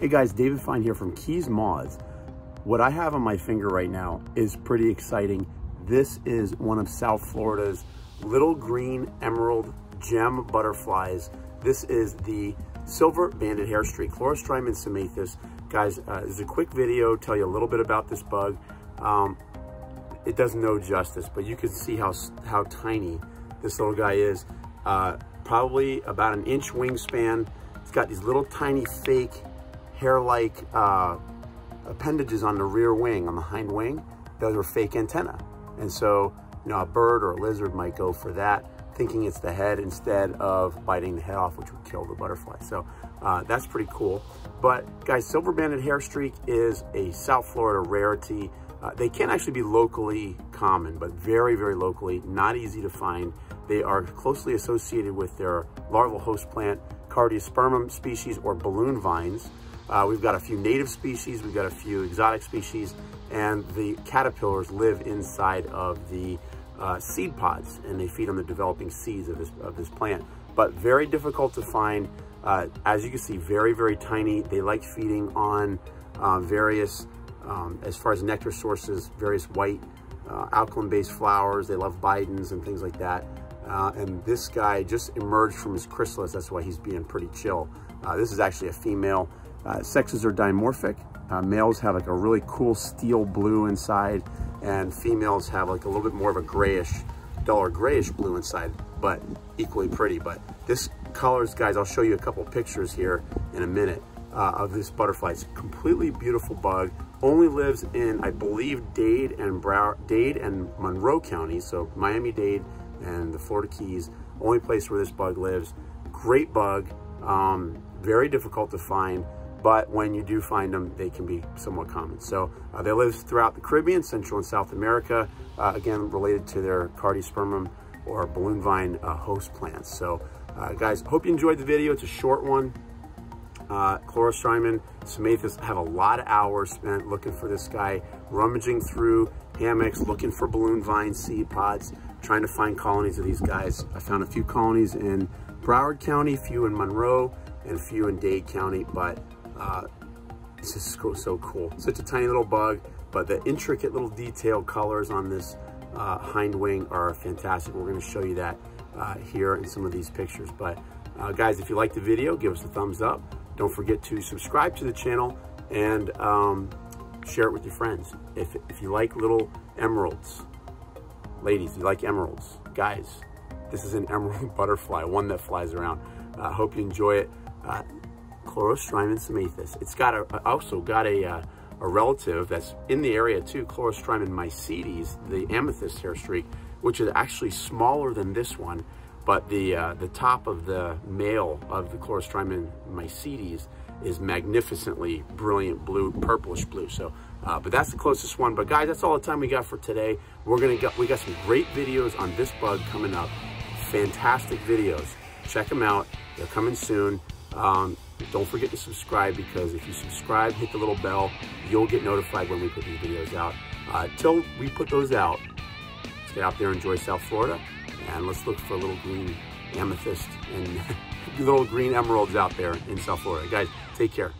Hey guys, David Fine here from Keys Moths. What I have on my finger right now is pretty exciting. This is one of South Florida's little green emerald gem butterflies. This is the silver banded hair streak, Chlorostrymon simaethis. Guys, uh, this is a quick video, tell you a little bit about this bug. Um, it does no justice, but you can see how, how tiny this little guy is. Uh, probably about an inch wingspan. It's got these little tiny fake hair-like uh, appendages on the rear wing, on the hind wing. Those are fake antenna. And so, you know, a bird or a lizard might go for that, thinking it's the head instead of biting the head off, which would kill the butterfly. So uh, that's pretty cool. But guys, silver banded hair streak is a South Florida rarity. Uh, they can actually be locally common, but very, very locally, not easy to find. They are closely associated with their larval host plant, Cardiospermum species or balloon vines. Uh, we've got a few native species, we've got a few exotic species, and the caterpillars live inside of the uh, seed pods, and they feed on the developing seeds of this, of this plant. But very difficult to find. Uh, as you can see, very, very tiny. They like feeding on uh, various um, as far as nectar sources, various white uh, alkaline-based flowers. They love bidens and things like that. Uh, and this guy just emerged from his chrysalis. That's why he's being pretty chill. Uh, this is actually a female. Uh, sexes are dimorphic. Uh, males have like a really cool steel blue inside and females have like a little bit more of a grayish, duller grayish blue inside, but equally pretty. But this colors, guys, I'll show you a couple pictures here in a minute uh, of this butterfly. It's a completely beautiful bug. Only lives in, I believe, Dade and Broward, Dade and Monroe counties. So Miami-Dade and the Florida Keys, only place where this bug lives. Great bug, um, very difficult to find, but when you do find them, they can be somewhat common. So uh, they live throughout the Caribbean, Central and South America, uh, again, related to their cardiospermum or balloon vine uh, host plants. So uh, guys, hope you enjoyed the video. It's a short one uh, Chlorostrymon simaethis have a lot of hours spent looking for this guy, rummaging through hammocks, looking for balloon vine seed pods, trying to find colonies of these guys. I found a few colonies in Broward County, a few in Monroe, and a few in Dade County, but uh, this is so, so cool. Such a tiny little bug, but the intricate little detailed colors on this uh, hind wing are fantastic. We're gonna show you that uh, here in some of these pictures. But uh, guys, if you like the video, give us a thumbs up. Don't forget to subscribe to the channel and um, share it with your friends. If, if you like little emeralds, ladies, you like emeralds, guys, this is an emerald butterfly, one that flies around. I uh, hope you enjoy it. Uh, Chlorostrymon simaethis. It's got a, also got a, uh, a relative that's in the area too, Chlorostrymon maesites, the amethyst hair streak, which is actually smaller than this one but the, uh, the top of the male of the Chlorostrymon maesites is magnificently brilliant blue, purplish blue. So, uh, but that's the closest one. But guys, that's all the time we got for today. We're gonna get, we got some great videos on this bug coming up. Fantastic videos. Check them out. They're coming soon. Um, don't forget to subscribe because if you subscribe, hit the little bell, you'll get notified when we put these videos out. Uh, till we put those out, stay out there, enjoy South Florida, and let's look for a little green amethyst and little green emeralds out there in South Florida. Guys, take care.